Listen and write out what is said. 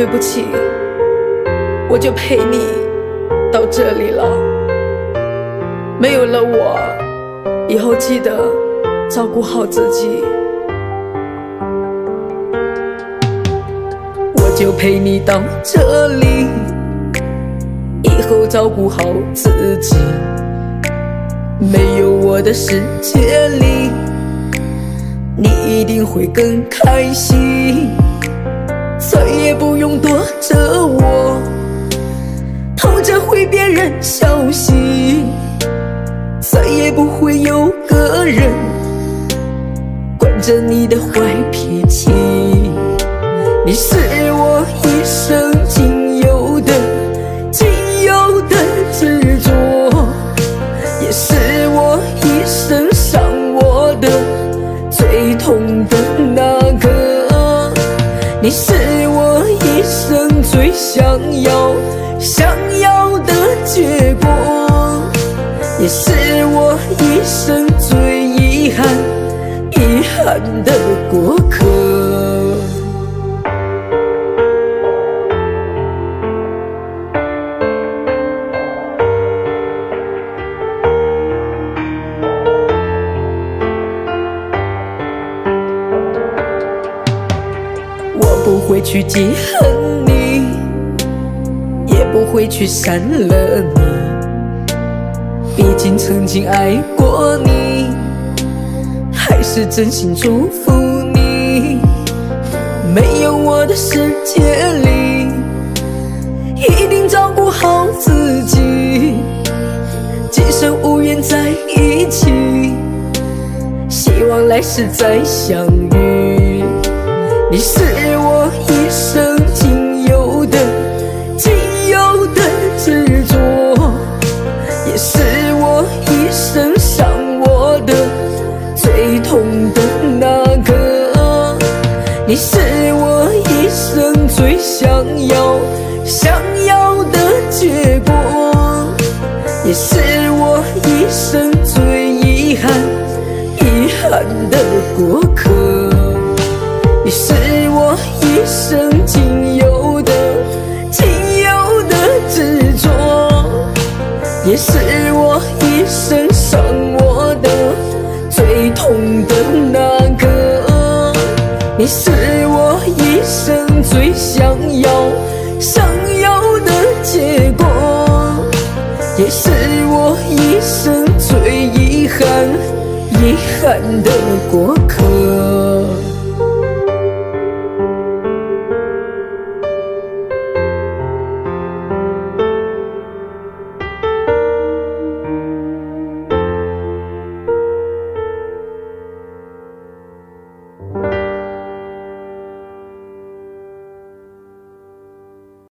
对不起，我就陪你到这里了。没有了我，以后记得照顾好自己。我就陪你到这里，以后照顾好自己。没有我的世界里，你一定会更开心。再也不用躲着我，偷着回别人消息。再也不会有个人惯着你的坏脾气。你是我一生仅有的、仅有的执着，也是我一生伤我的最痛的那个。你是生最想要、想要的结果，也是我一生最遗憾、遗憾的过客。不会去记恨你，也不会去删了你。毕竟曾经爱过你，还是真心祝福你。没有我的世界里，一定照顾好自己。今生无缘在一起，希望来世再相遇。你是生仅有的、仅有的执着，也是我一生伤我的最痛的那个。你是我一生最想要、想要的结果，也是我一生最遗憾、遗憾的过客。也是我一生伤我的最痛的那个。你是我一生最想要、想要的结果，也是我一生最遗憾、遗憾的过客。